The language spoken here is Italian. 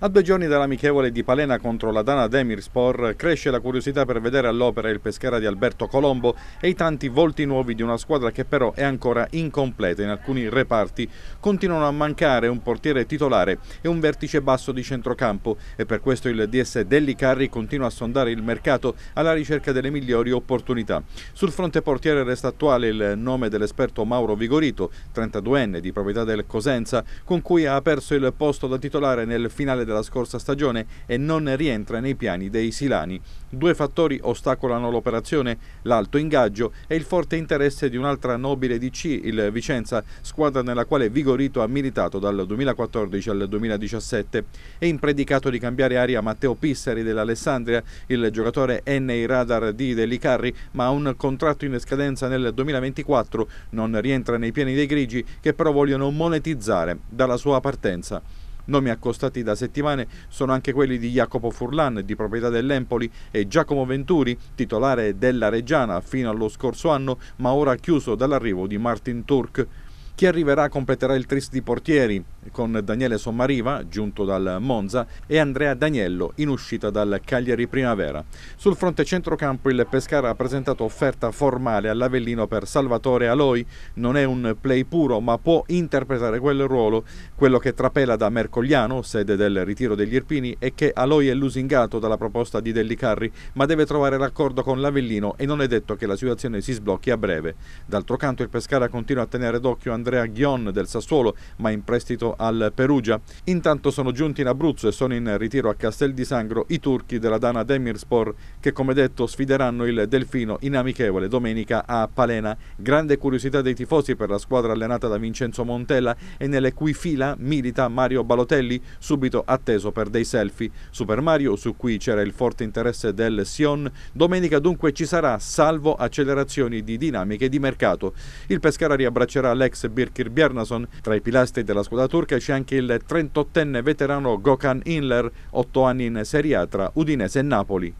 A due giorni dall'amichevole di Palena contro la Dana Demirspor cresce la curiosità per vedere all'opera il Pescara di Alberto Colombo e i tanti volti nuovi di una squadra che però è ancora incompleta. In alcuni reparti continuano a mancare un portiere titolare e un vertice basso di centrocampo e per questo il DS Delli Carri continua a sondare il mercato alla ricerca delle migliori opportunità. Sul fronte portiere resta attuale il nome dell'esperto Mauro Vigorito, 32enne di proprietà del Cosenza, con cui ha perso il posto da titolare nel finale della scorsa stagione e non rientra nei piani dei Silani. Due fattori ostacolano l'operazione, l'alto ingaggio e il forte interesse di un'altra nobile DC, il Vicenza, squadra nella quale Vigorito ha militato dal 2014 al 2017. È impredicato di cambiare aria Matteo Pissari dell'Alessandria, il giocatore N radar di Delicarri, ma ha un contratto in scadenza nel 2024, non rientra nei piani dei grigi che però vogliono monetizzare dalla sua partenza. Nomi accostati da settimane sono anche quelli di Jacopo Furlan, di proprietà dell'Empoli, e Giacomo Venturi, titolare della Reggiana fino allo scorso anno, ma ora chiuso dall'arrivo di Martin Turk. Chi arriverà completerà il tris di portieri con Daniele Sommariva, giunto dal Monza, e Andrea Daniello, in uscita dal Cagliari Primavera. Sul fronte centrocampo il Pescara ha presentato offerta formale all'Avellino per Salvatore Aloi. Non è un play puro, ma può interpretare quel ruolo, quello che trapela da Mercogliano, sede del ritiro degli Irpini, e che Aloi è lusingato dalla proposta di Dellicarri, ma deve trovare l'accordo con l'Avellino e non è detto che la situazione si sblocchi a breve. D'altro canto il Pescara continua a tenere d'occhio Andrea Ghion del Sassuolo, ma in prestito al Perugia. Intanto sono giunti in Abruzzo e sono in ritiro a Castel di Sangro i turchi della Dana Demirspor che come detto sfideranno il Delfino in amichevole domenica a Palena. Grande curiosità dei tifosi per la squadra allenata da Vincenzo Montella e nelle cui fila milita Mario Balotelli, subito atteso per dei selfie. Super Mario, su cui c'era il forte interesse del Sion, domenica dunque ci sarà salvo accelerazioni di dinamiche di mercato. Il Pescara riabbraccerà l'ex Birkir Bjarnason. Tra i pilastri della squadra turca c'è anche il 38enne veterano Gökhan Inler, 8 anni in Serie A tra Udinese e Napoli.